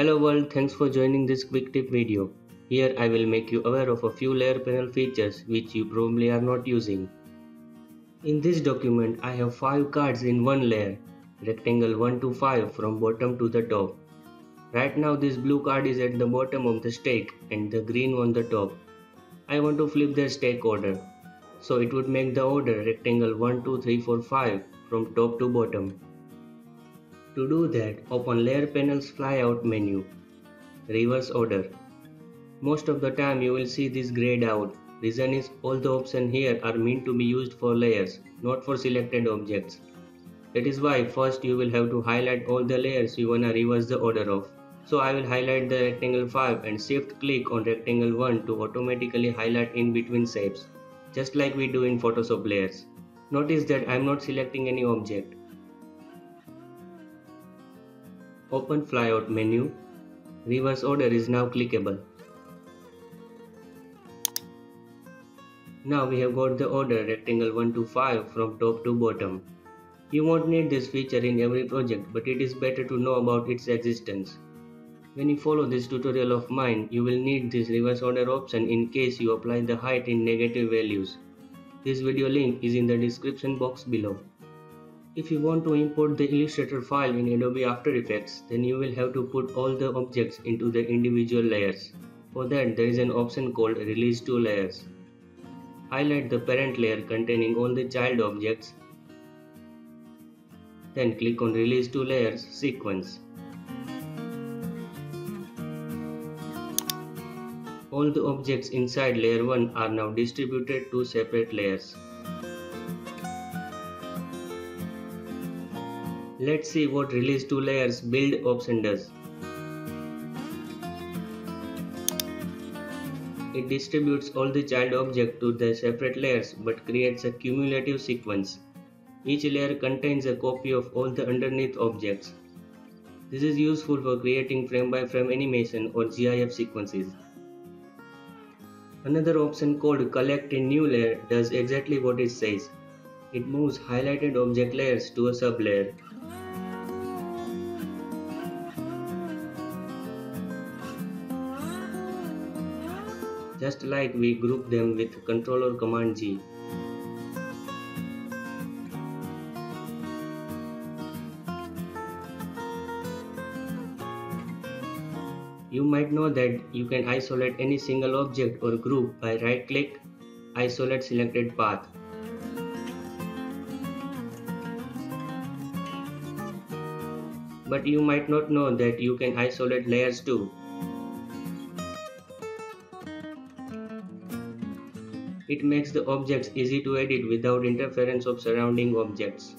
Hello world, thanks for joining this quick tip video. Here I will make you aware of a few layer panel features which you probably are not using. In this document I have 5 cards in one layer, rectangle 1 to 5 from bottom to the top. Right now this blue card is at the bottom of the stack and the green on the top. I want to flip their stack order. So it would make the order rectangle 1, 2, 3, 4, 5 from top to bottom. To do that, open Layer Panel's flyout menu. Reverse order. Most of the time you will see this grayed out. Reason is all the options here are meant to be used for layers, not for selected objects. That is why first you will have to highlight all the layers you wanna reverse the order of. So I will highlight the rectangle 5 and shift click on rectangle 1 to automatically highlight in between shapes, just like we do in Photoshop layers. Notice that I am not selecting any object. Open flyout menu. Reverse order is now clickable. Now we have got the order rectangle 1 to 5 from top to bottom. You won't need this feature in every project but it is better to know about its existence. When you follow this tutorial of mine, you will need this reverse order option in case you apply the height in negative values. This video link is in the description box below. If you want to import the Illustrator file in Adobe After Effects, then you will have to put all the objects into the individual layers. For that, there is an option called Release to Layers. Highlight the parent layer containing all the child objects. Then click on Release to Layers sequence. All the objects inside layer 1 are now distributed to separate layers. Let's see what release to layers build option does. It distributes all the child object to the separate layers but creates a cumulative sequence. Each layer contains a copy of all the underneath objects. This is useful for creating frame by frame animation or GIF sequences. Another option called collect in new layer does exactly what it says. It moves highlighted object layers to a sublayer. just like we group them with Ctrl or Command G. You might know that you can isolate any single object or group by right click, isolate selected path. But you might not know that you can isolate layers too. It makes the objects easy to edit without interference of surrounding objects.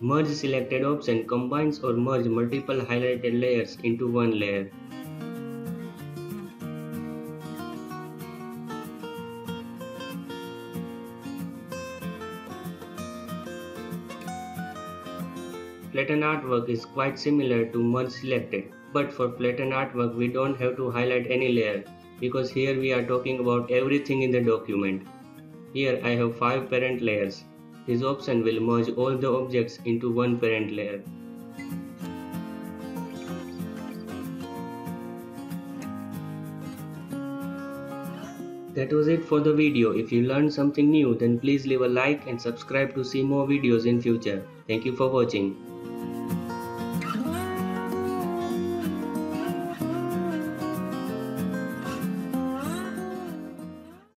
Merge selected option combines or merge multiple highlighted layers into one layer. Flatten artwork is quite similar to merge selected, but for flatten artwork we don't have to highlight any layer because here we are talking about everything in the document. Here I have 5 parent layers. This option will merge all the objects into one parent layer. That was it for the video. If you learned something new then please leave a like and subscribe to see more videos in future. Thank you for watching.